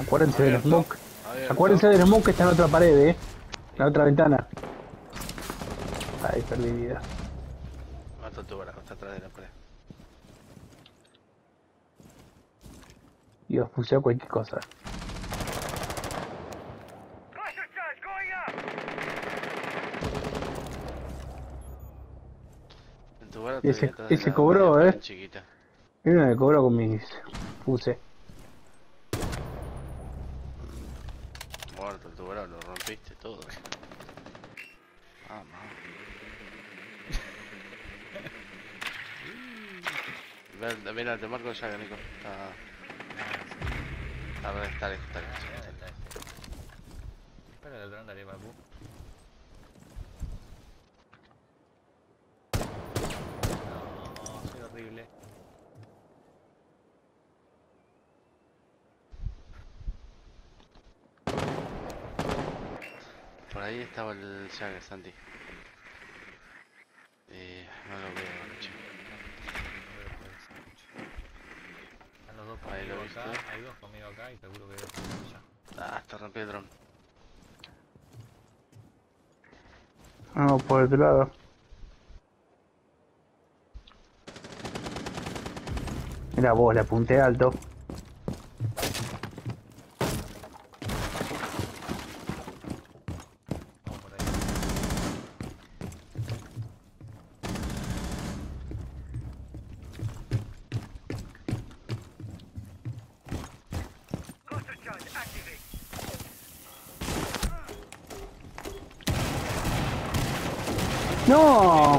Acuérdense del smoke. Acuérdense del smoke que está en otra pared, eh. En la otra ventana. Ay, perdí vida. Está tu barajo, está atrás de la pared. Dios, puse cualquier cosa. Ese- cobró, eh. Chiquita. Mira, me cobro con mis puse. Muerto el tu barajo, lo rompiste todo. Ah, mamá. Ven, ven, te marco ya, Nico. Está. Está, lejos, está lejos. Espera el dron, dale, papu. Por ahí estaba el Jagger, Santi. Eh, no lo veo. Están los dos Ahí lo conmigo acá, viste. hay dos conmigo acá y seguro que dos allá. Ah, está rompido el dron. Vamos por otro lado. Mira vos, le apunté alto. Vamos por ahí. ¡No!